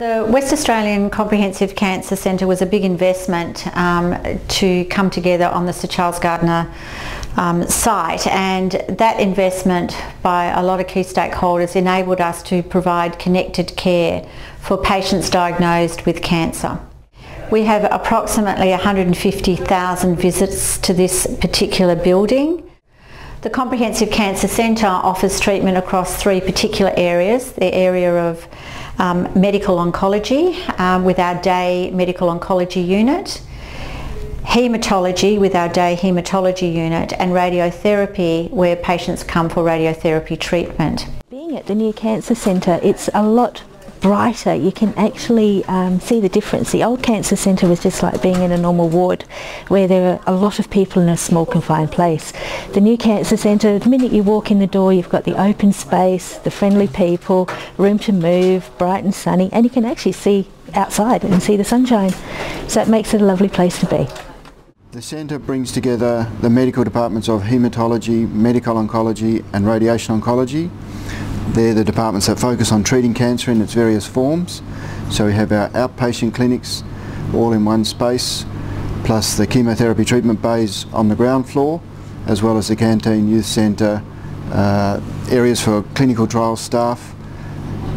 The West Australian Comprehensive Cancer Centre was a big investment um, to come together on the Sir Charles Gairdner um, site and that investment by a lot of key stakeholders enabled us to provide connected care for patients diagnosed with cancer. We have approximately 150,000 visits to this particular building. The Comprehensive Cancer Centre offers treatment across three particular areas. The area of um, medical oncology um, with our day medical oncology unit, haematology with our day haematology unit and radiotherapy where patients come for radiotherapy treatment. Being at the New Cancer Centre it's a lot brighter. You can actually um, see the difference. The old cancer centre was just like being in a normal ward where there are a lot of people in a small confined place. The new cancer centre, the minute you walk in the door you've got the open space, the friendly people, room to move, bright and sunny and you can actually see outside and see the sunshine. So it makes it a lovely place to be. The centre brings together the medical departments of haematology, medical oncology and radiation oncology they're the departments that focus on treating cancer in its various forms. So we have our outpatient clinics all in one space, plus the chemotherapy treatment bays on the ground floor, as well as the CanTeen youth centre, uh, areas for clinical trial staff,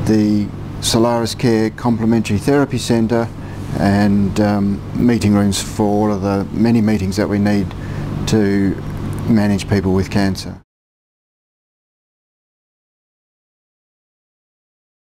the Solaris Care Complementary Therapy Centre, and um, meeting rooms for all of the many meetings that we need to manage people with cancer.